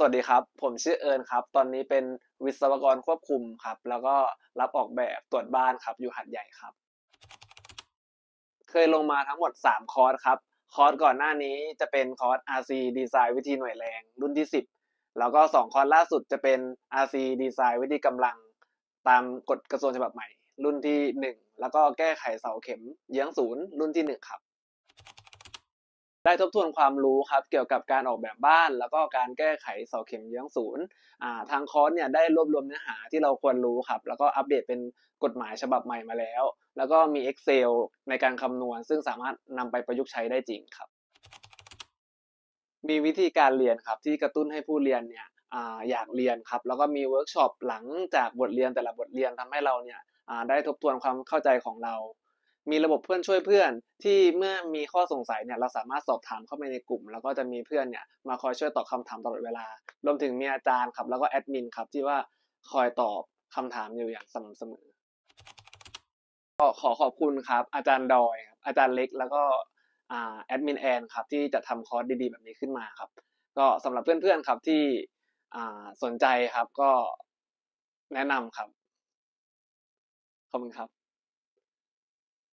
สวัสดีครับ ผมชื่อเอิญครับ ตอนนี้เป็นวิศวกรควบคุมครับ แล้วก็รับออกแบบตรวจบ้านครับ อยู่หัดใหญ่ครับ เคยลงมาทั้งหมด 3 คอร์สครับ คอร์สก่อนหน้านี้จะเป็นคอร์ส RC Design วิธีหน่วยแรง รุ่นที่ 10 แล้วก็ 2 คอร์สล่าสุดจะเป็น RC Design วิธีกำลัง ตามกฎกระทรวงฉบับใหม่ รุ่นที่ 1 แล้วก็แก้ไขเสาเข็มเยื้องศูนย์รุ่นที่ 1 ครับ ได้ทบทวนความรู้ครับเกี่ยวกับการออกแบบบ้าน แล้วก็การแก้ไขเสาเข็มเยื้องศูนย์ทางคอร์สเนี่ยได้รวบรวมเนื้อหาที่เราควรรู้ครับแล้วก็อัปเดตเป็นกฎหมายฉบับใหม่มาแล้ว แล้วก็มี Excel ในการคำนวณ ซึ่งสามารถนำไปประยุกต์ใช้ได้จริงครับ มีวิธีการเรียนครับที่กระตุ้นให้ผู้เรียนเนี่ยออยากเรียนครับแล้วก็มีเวิร์กช็อปหลังจากบทเรียนแต่ละบทเรียนทำให้เราเนี่ยได้ทบทวนความเข้าใจของเรา มีระบบเพื่อนช่วยเพื่อน ที่เมื่อมีข้อสงสัยเนี่ยเราสามารถสอบถามเข้าไปในกลุ่ม แล้วก็จะมีเพื่อนเนี่ยมาคอยช่วยตอบคำถามตลอดเวลา รวมถึงมีอาจารย์ครับ แล้วก็แอดมินครับที่ว่าคอยตอบคำถามอยู่อย่างสม่ำเสมอก็ขอขอบคุณครับ อาจารย์ดอยครับอาจารย์เล็ก แล้วก็แอดมินแอนครับที่จะทำคอร์สดีๆ แบบนี้ขึ้นมาครับ ก็สำหรับเพื่อนๆครับที่สนใจครับก็แนะนำครับ ขอบคุณครับ